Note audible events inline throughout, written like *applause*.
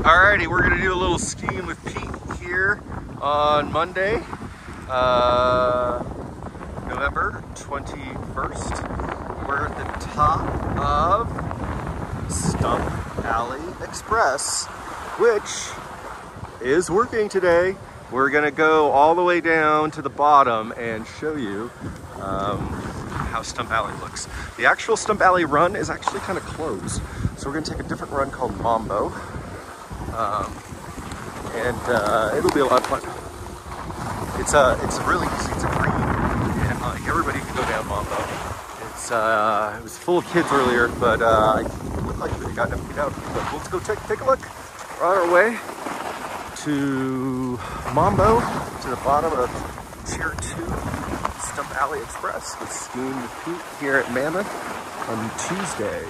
Alrighty, we're gonna do a little skiing with Pete here on Monday, uh, November 21st. We're at the top of Stump Alley Express, which is working today. We're gonna go all the way down to the bottom and show you um, how Stump Alley looks. The actual Stump Alley run is actually kind of closed. So we're gonna take a different run called Mambo. Um, and uh, it'll be a lot of fun. It's a, it's really easy, a green, and uh, everybody can go down Mambo. It's, uh, it was full of kids earlier, but uh, it looked like they got to get out. But let's go take, take a look. We're on our way to Mambo, to the bottom of Chair 2 Stump Alley Express with Skiing with Pete here at Mammoth on Tuesday,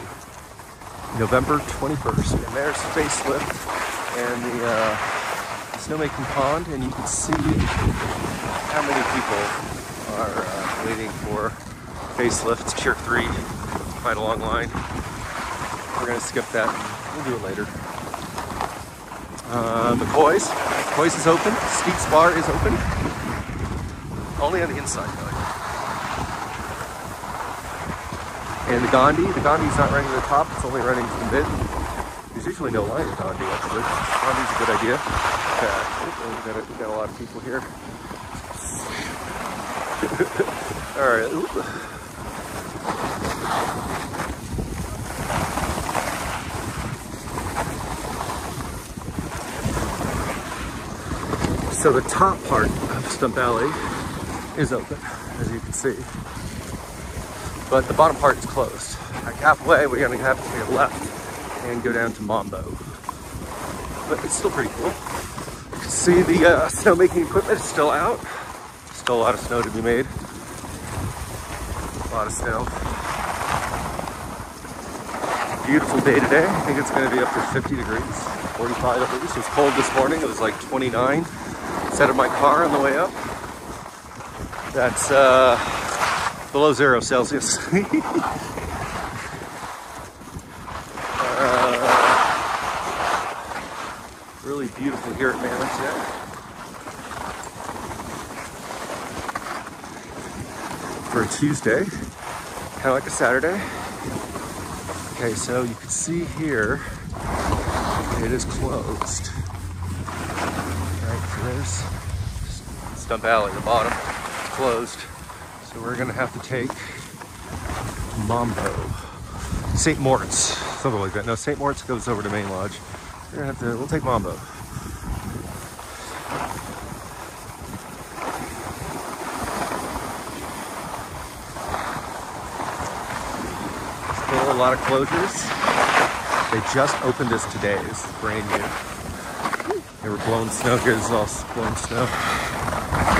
November 21st. And there's the Facelift and the uh, snowmaking pond, and you can see how many people are uh, waiting for facelift chair three. Quite a long line. We're gonna skip that. We'll do it later. Uh, McCoy's. McCoy's is open. Skeets Bar is open. Only on the inside, though. And the Gandhi. The Gandhi's not running to the top. It's only running the mid. There's usually no line at Gandhi, actually. Gandhi's a good idea. Okay. We've got, a, got a lot of people here. *laughs* All right. So the top part of Stump Alley is open, as you can see. But the bottom part is closed. Like halfway, we're gonna have to take a left and go down to Mambo. But it's still pretty cool. You can see the uh, *laughs* snowmaking equipment is still out. Still a lot of snow to be made. A lot of snow. Beautiful day today. I think it's gonna be up to 50 degrees, 45 at least. It was cold this morning. It was like 29. Set of my car on the way up. That's uh, below zero Celsius. *laughs* Uh, really beautiful here at Mammoth. For a Tuesday, kind of like a Saturday. Okay, so you can see here, it is closed. Right, there's Stump Alley, the bottom, it's closed. So we're gonna have to take Mambo. St. Moritz, something like that. No, St. Moritz goes over to Main Lodge. We're gonna have to, we'll take Mambo. Still a lot of closures. They just opened this today. It's brand new. They were blowing snow. Here's all blown snow.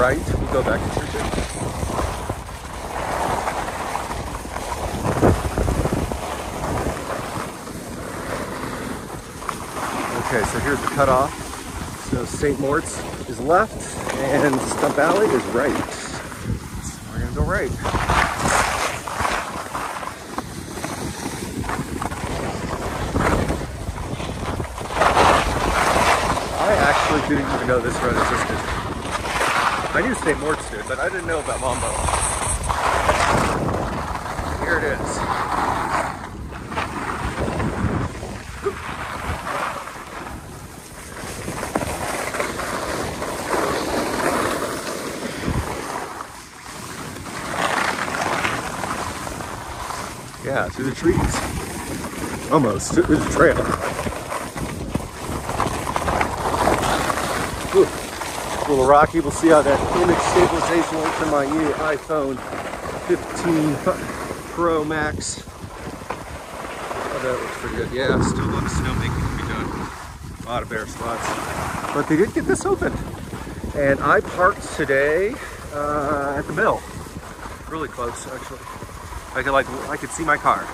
Right, we go back to Church. Okay, so here's the cutoff. So St. Moritz is left and Stump Alley is right. So we're gonna go right. I actually didn't even know this road existed. I knew St. Moritz did, but I didn't know about Mambo. Here it is. Yeah, through the trees. Almost. There's a trail. Little rocky. We'll see how that image stabilization works on my new iPhone 15 Pro Max. Oh, that looks pretty good. Yeah, still a lot of snowmaking to be done. A lot of bare spots. But they did get this open. And I parked today uh, at the mill. Really close, actually. I could like I could see my car.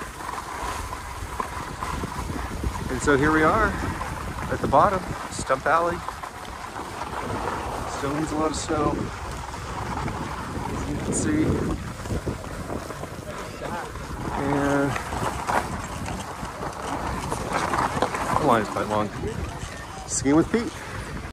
And so here we are. at the bottom, Stump Alley. Still needs a lot of snow. As you can see. And the line is quite long. Skiing with Pete.